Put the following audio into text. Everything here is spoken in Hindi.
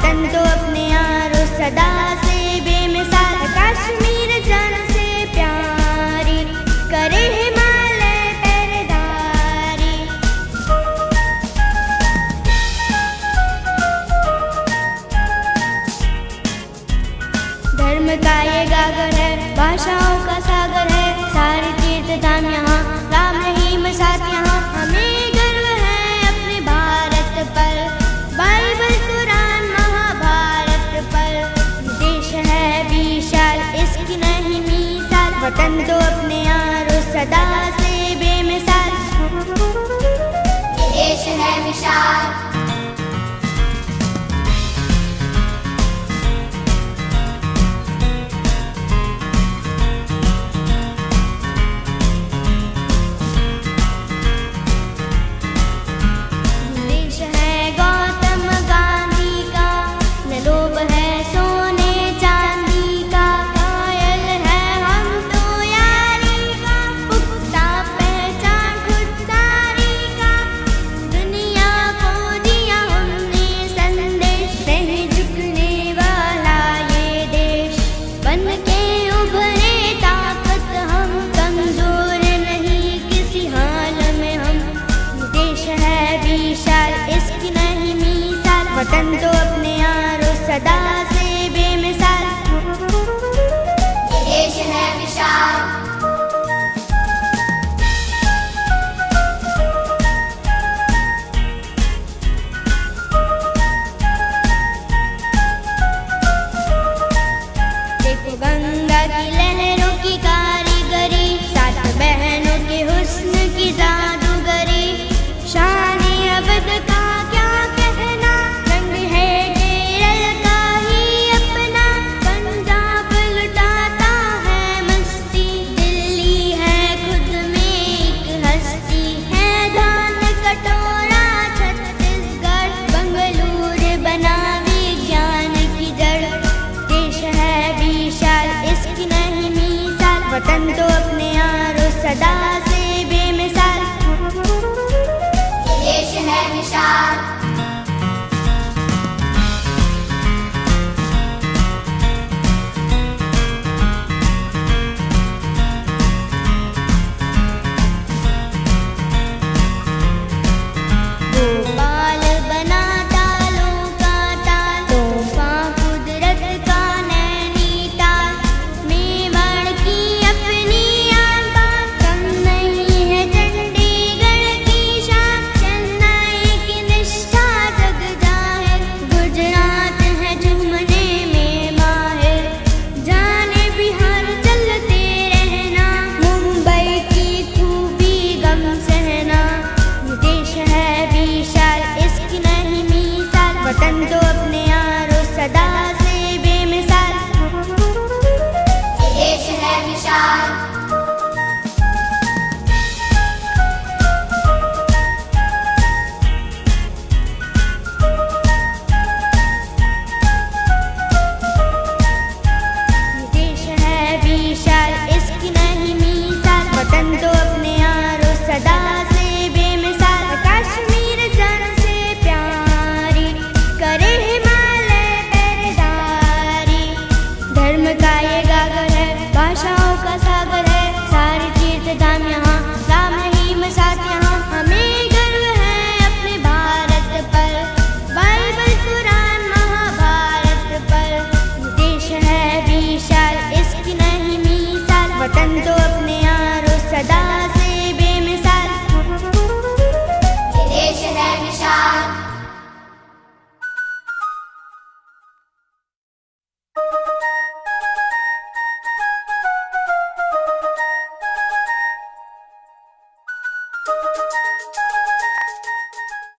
वतन तो अपने यारो सदा से बेमिसाल। कश्मीर जान से प्यारी, करे हिमालय धर्म का ये गागर है, भाषाओं का सागर है, सारे तीर्थ धाम यहाँ into a và chân chuột